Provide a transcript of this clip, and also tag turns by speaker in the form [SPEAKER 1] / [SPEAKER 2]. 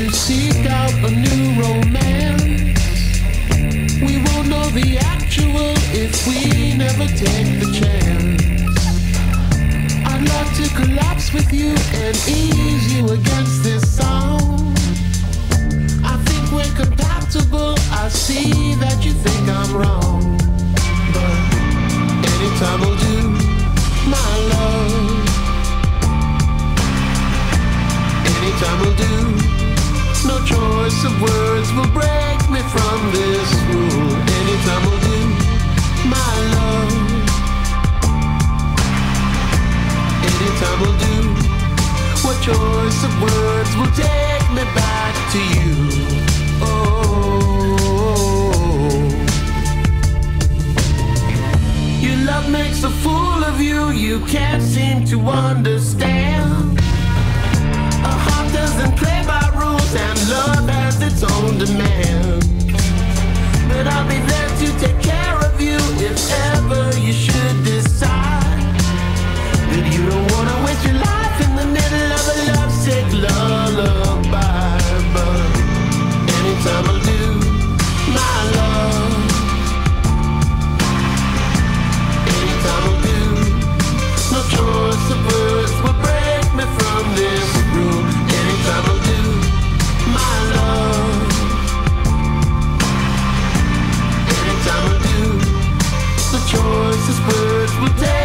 [SPEAKER 1] a new romance. We won't know the actual if we never take the chance. I'd love to collapse with you and ease you against this song. I think we're compatible. I see that you think I'm wrong. But anytime will do, my love. Anytime will do. Choice of words will break me from this rule. Anytime will do, my love. Anytime will do. What choice of words will take me back to you? Oh. Your love makes a fool of you, you can't seem to understand. time I my love. Anytime I choice words will break me from this. Anytime I my love. Anytime I do, the choices words will take.